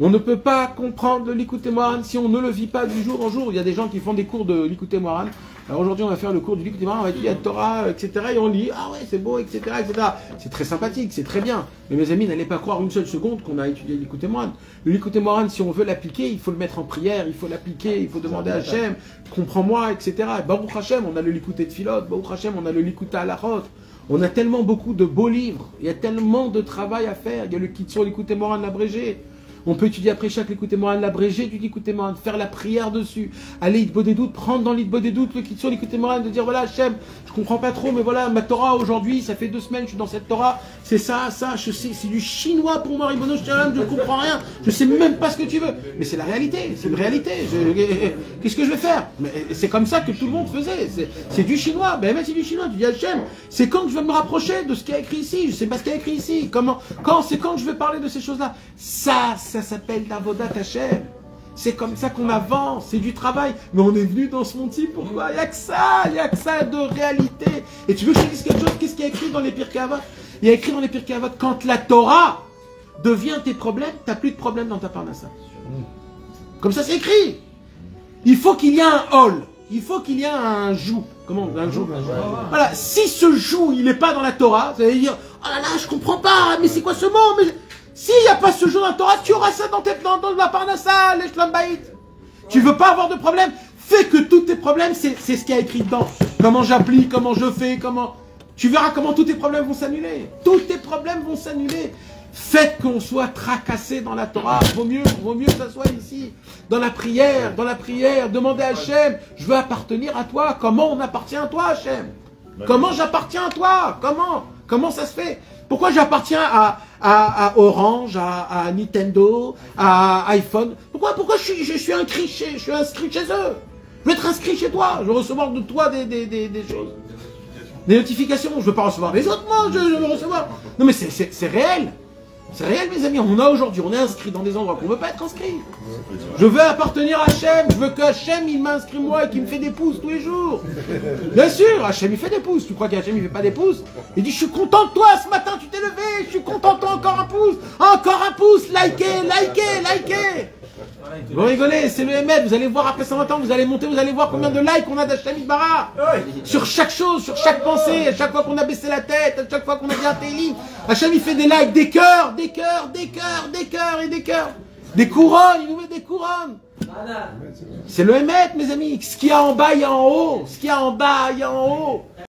On ne peut pas comprendre le Likuté Moran si on ne le vit pas du jour en jour. Il y a des gens qui font des cours de Likuté Moran. Alors aujourd'hui, on va faire le cours du Likuté Moran, on va étudier la Torah, etc. Et on lit, ah ouais, c'est beau, etc., etc. C'est très sympathique, c'est très bien. Mais mes amis, n'allez pas croire une seule seconde qu'on a étudié le Likuté Moran. Le Likuté Moran, si on veut l'appliquer, il faut le mettre en prière, il faut l'appliquer, il faut demander à Hachem, comprends-moi, etc. Baruch Hachem, on a le Likuté de Philot, Baruch Hachem, on a le Likuté Alachot. On a tellement beaucoup de beaux livres, il y a tellement de travail à faire. Il y a le Kitsur, l'écouté Moran, abrégé. On peut étudier après chaque l'écouté Moran, l'abrégé du l'écouté Moran, faire la prière dessus, aller des doutes, prendre dans l'Itbo des doutes le Kitsur, l'écouté Moran, de dire voilà, Hachem, je comprends pas trop, mais voilà, ma Torah aujourd'hui, ça fait deux semaines, je suis dans cette Torah, c'est ça, ça, je sais, c'est du chinois pour moi, Ribono je ne comprends rien, je sais même pas ce que tu veux. Mais c'est la réalité, c'est une réalité. Qu'est-ce que je vais faire? Mais c'est comme ça que tout le monde faisait. C'est du chinois, ben mais c'est du chinois, tu dis Hachem, c'est quand je vais me rapprocher de ce qui est écrit ici, je sais pas ce qui est écrit ici, comment, quand, c'est quand je vais parler de ces choses-là? Ça, ça s'appelle la Vodat Hachem. C'est comme ça qu'on avance, c'est du travail. Mais on est venu dans ce monde-ci, pourquoi Il n'y a que ça, il n'y a que ça de réalité. Et tu veux que je te dise quelque chose? Qu'est-ce qui est écrit dans les Pirkei Il y a écrit dans les Pirkei quand la Torah devient tes problèmes, tu n'as plus de problème dans ta parnassa. Comme ça c'est écrit. Il faut qu'il y ait un hall. Il faut qu'il y ait un joug. Comment? Un joug. Voilà. Si ce joug, il n'est pas dans la Torah, ça veut dire, oh là là, je comprends pas, mais c'est quoi ce mot? S'il n'y a pas ce jour dans la Torah, tu auras ça dans, tes, dans, dans la parnassa, les shlambaït. Tu veux pas avoir de problème? Fais que tous tes problèmes, c'est ce qui a écrit dedans. Comment j'applique, comment je fais, comment... Tu verras comment tous tes problèmes vont s'annuler. Tous tes problèmes vont s'annuler. Faites qu'on soit tracassé dans la Torah. Vaut mieux, vaut mieux que ça soit ici. Dans la prière, dans la prière. Demandez à Hachem, je veux appartenir à toi. Comment on appartient à toi, Hachem? Comment j'appartiens à toi? Comment? Comment ça se fait? Pourquoi j'appartiens à, Orange, à, Nintendo, à iPhone? Pourquoi, pourquoi je, suis, inscrit chez, eux? Je veux être inscrit chez toi. Je veux recevoir de toi des, choses. Des notifications. Je veux pas recevoir des autres. Moi, je, je veux recevoir. Non, mais c'est réel. C'est réel, mes amis. On a aujourd'hui, on est inscrit dans des endroits qu'on ne veut pas être inscrit. Je veux appartenir à Hachem. Je veux que Hachem, il m'inscrit moi et qu'il me fait des pouces tous les jours. Bien sûr, Hachem, il fait des pouces. Tu crois qu'Hachem, il fait pas des pouces Il dit, je suis content de toi ce matin, tu t'es levé. Je suis content de toi, encore un pouce. Encore un pouce. Likez, likez, likez. Vous rigolez, c'est le ML, vous allez voir après 120 ans, vous allez monter, vous allez voir combien de likes on a d'Hachem Bara. Sur chaque chose, sur chaque pensée, à chaque fois qu'on a baissé la tête, à chaque fois qu'on a dit un télim, Hachem il fait des likes, des cœurs, des cœurs, des cœurs, des cœurs et des cœurs. Des couronnes, il nous met des couronnes. C'est le Hémet, mes amis. Ce qu'il y a en bas, il y a en haut. Ce qu'il y a en bas, il y a en haut.